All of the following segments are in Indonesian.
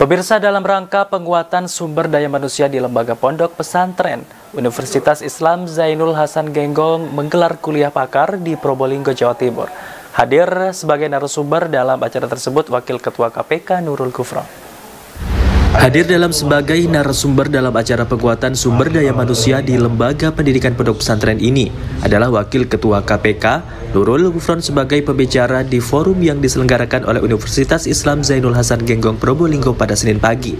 Pemirsa dalam rangka penguatan sumber daya manusia di Lembaga Pondok Pesantren, Universitas Islam Zainul Hasan Genggong menggelar kuliah pakar di Probolinggo, Jawa Timur. Hadir sebagai narasumber dalam acara tersebut Wakil Ketua KPK Nurul Gufron. Hadir dalam sebagai narasumber dalam acara penguatan sumber daya manusia di Lembaga Pendidikan Pondok Pesantren ini adalah Wakil Ketua KPK Nurul Gufron sebagai pembicara di forum yang diselenggarakan oleh Universitas Islam Zainul Hasan Genggong Probolinggo pada Senin pagi.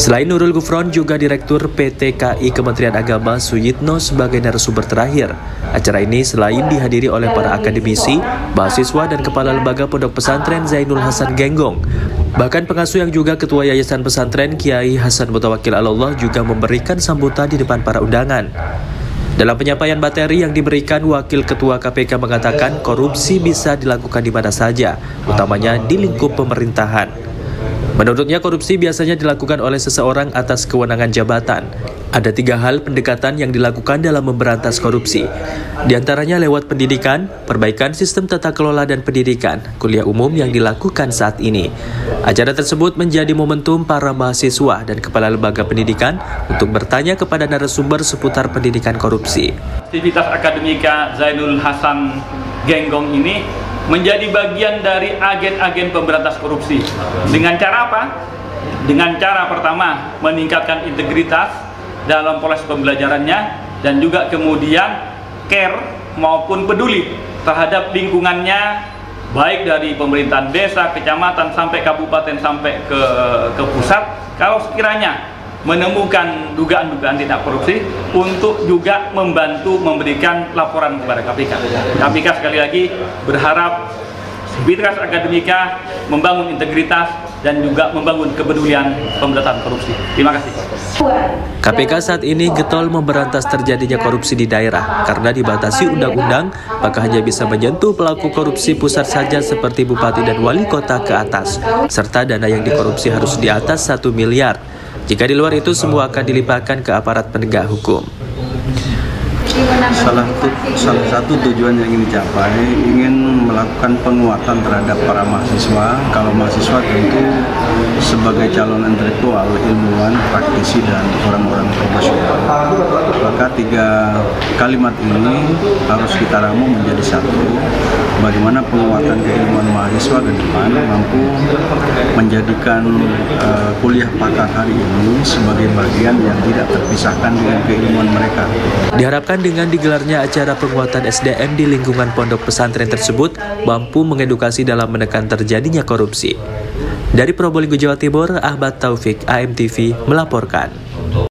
Selain Nurul Gufron juga Direktur PT KI Kementerian Agama Suyitno sebagai narasumber terakhir. Acara ini selain dihadiri oleh para akademisi, mahasiswa dan kepala lembaga pondok pesantren Zainul Hasan Genggong. Bahkan pengasuh yang juga ketua yayasan pesantren Kiai Hasan Mutawakil Allah juga memberikan sambutan di depan para undangan. Dalam penyampaian materi yang diberikan, Wakil Ketua KPK mengatakan korupsi bisa dilakukan di mana saja, utamanya di lingkup pemerintahan. Menurutnya korupsi biasanya dilakukan oleh seseorang atas kewenangan jabatan. Ada tiga hal pendekatan yang dilakukan dalam memberantas korupsi. Di antaranya lewat pendidikan, perbaikan sistem tata kelola dan pendidikan, kuliah umum yang dilakukan saat ini. Acara tersebut menjadi momentum para mahasiswa dan kepala lembaga pendidikan untuk bertanya kepada narasumber seputar pendidikan korupsi. Aktivitas akademika Zainul Hasan Genggong ini menjadi bagian dari agen-agen pemberantas korupsi. Dengan cara apa? Dengan cara pertama meningkatkan integritas dalam proses pembelajarannya dan juga kemudian care maupun peduli terhadap lingkungannya baik dari pemerintahan desa, kecamatan sampai kabupaten sampai ke ke pusat. Kalau sekiranya menemukan dugaan-dugaan tindak korupsi untuk juga membantu memberikan laporan kepada KPK. KPK sekali lagi berharap Sivitas Akademika membangun integritas dan juga membangun kepedulian pemberantasan korupsi. Terima kasih. KPK saat ini getol memberantas terjadinya korupsi di daerah karena dibatasi undang-undang, maka hanya bisa menyentuh pelaku korupsi pusat saja seperti bupati dan wali kota ke atas, serta dana yang dikorupsi harus di atas satu miliar. Jika di luar itu semua akan dilimpahkan ke aparat penegak hukum. Salah, salah satu tujuan yang ingin dicapai ingin melakukan penguatan terhadap para mahasiswa. Kalau mahasiswa tentu sebagai calon intelektual, ilmuwan, praktisi dan orang-orang profesional. Tiga kalimat ini harus kita ramu menjadi satu bagaimana penguatan keilmuan mahasiswa ke depan mampu menjadikan uh, kuliah pakar hari ini sebagai bagian yang tidak terpisahkan dengan keilmuan mereka. Diharapkan dengan digelarnya acara penguatan SDM di lingkungan pondok pesantren tersebut mampu mengedukasi dalam menekan terjadinya korupsi. Dari Probolinggo, Jawa Timur, Ahmad Taufik, AMTV, melaporkan.